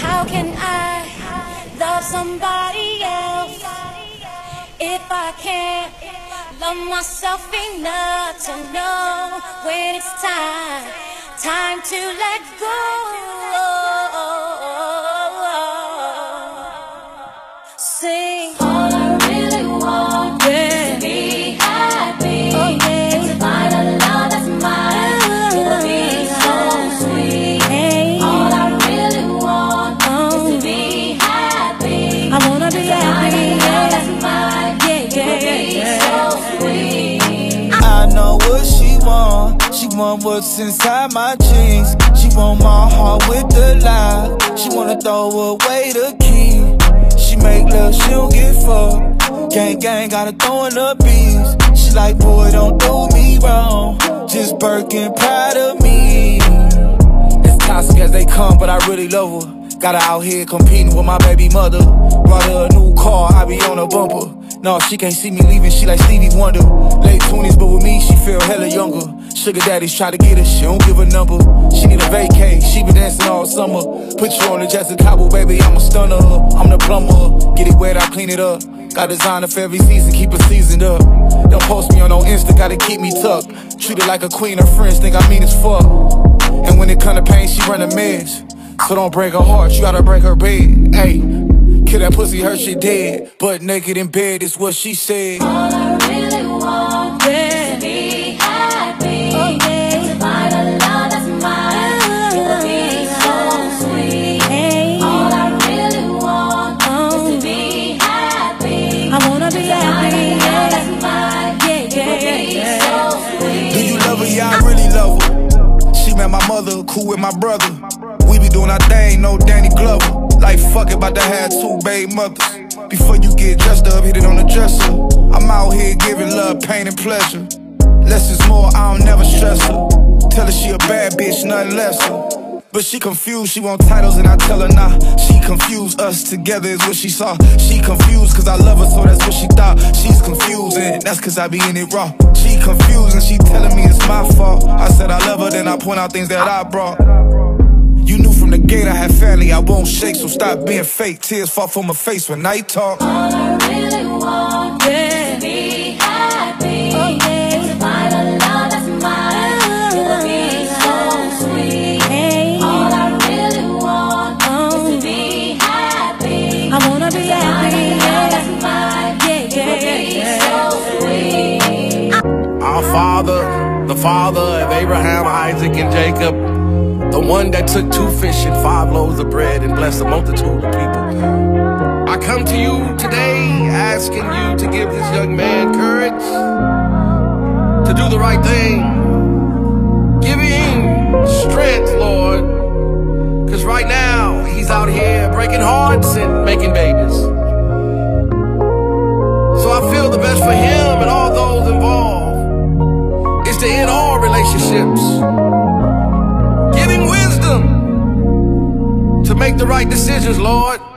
How can I love somebody else if I can't love myself enough to know when it's time, time to let go? She want. What's inside my jeans. She want my heart with the lie. She wanna throw away the key. She make love, she don't get fucked. Gang gang, gotta throw in the beats. She like, boy, don't do me wrong. Just Birkin, proud of me. As toxic as they come, but I really love her. Got her out here competing with my baby mother. Brought her a new car, I be on a bumper. No, she can't see me leaving, she like Stevie Wonder. Late 20s, but with me, she feel hella younger. Sugar daddies try to get her, she don't give a number. She need a vacay, she been dancing all summer. Put you on the Jessica Cabo, baby, I'm a stunner. I'm the plumber, get it wet, I clean it up. Got designer for every season, keep it seasoned up. Don't post me on no Insta, gotta keep me tucked. Treat her like a queen, her friends think I mean as fuck. And when it come to pain, she run a mess. So don't break her heart, you gotta break her bed. Hey, kill that pussy, her she dead. But naked in bed is what she said. All I really want is to be happy. And to find a love that's mine. It would be so sweet. All I really want is to be happy. I wanna be happy. That's mine. Yeah, yeah, So. Do you love her? Yeah, I really love her. She met my mother, cool with my brother. We be doing our thing, no Danny Glover. Like fuck about to have two baby mothers. Before you get dressed up, hit it on the dresser. I'm out here giving love, pain, and pleasure. Less is more, I don't never stress her. Tell her she a bad bitch, nothing lesser. But she confused, she want titles and I tell her nah She confused, us together is what she saw She confused cause I love her so that's what she thought She's confused and that's cause I be in it raw She confused and she telling me it's my fault I said I love her then I point out things that I brought won't shake So stop being fake, tears fall from my face when I talk All I really want is to be happy. And to find a love that's mine. It would be so sweet. All I really want is to be happy. I wanna be happy. That's mine. Yeah, yeah, so sweet. Our father, the father of Abraham, Isaac, and Jacob, the one that took two fish and five loaves of bread and blessed a multitude of people. I come to you today asking you to give this young man courage to do the right thing. Give him strength, Lord, because right now he's out here breaking hearts and making babies. Make the right decisions, Lord.